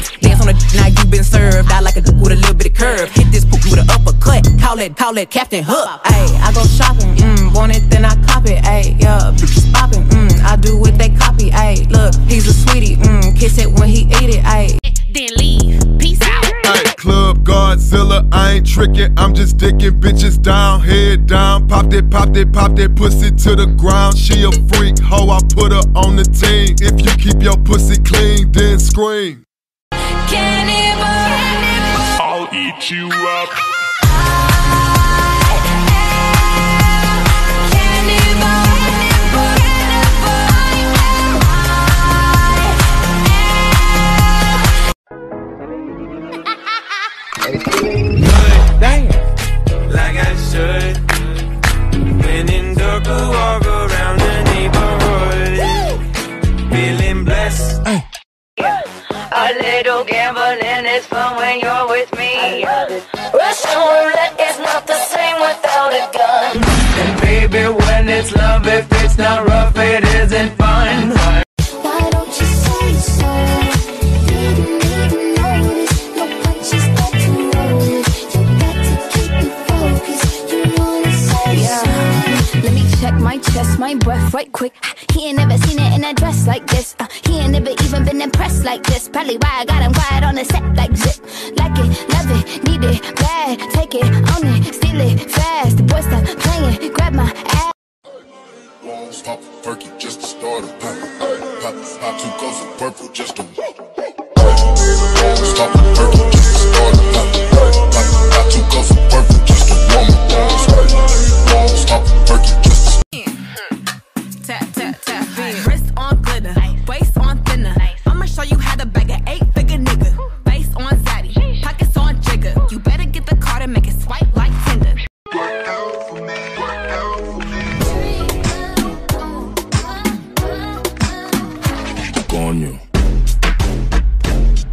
flex. Dance on the now you been served. I like a with a little bit of curve. Hit this poop with an uppercut. Call it, call it Captain Hook. Ayy, I go shopping. Mmm, want it, then I cop it. Ayy, yeah, bitches popping. Mmm, I do what they copy. Ayy, look, he's a sweetie. Mmm, kiss it when he eat it. Ayy. Then leave. Peace out. Hey, Club Godzilla, I ain't tricking, I'm just dicking bitches down, head down. Pop that, pop that, pop that pussy to the ground. She a freak, hoe. I put her on the team. If you keep your pussy clean, then scream. I'll eat you up. like I should. When in dark, little gambling is fun when you're with me. Russian roulette is not the same without a gun. And baby, when it's love, if it's not rough, check my chest, my breath right quick. He ain't never seen it in a dress like this. Uh, he ain't never even been impressed like this. Probably why I got him quiet on the set like zip. Like it, love it, need it, bad. Take it, own it, steal it, fast. The boy stop playing, grab my ass. Pop a perky just to start a pop. Pop, pop two cups of purple just to. Pop a perky coño.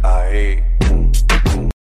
Ahí.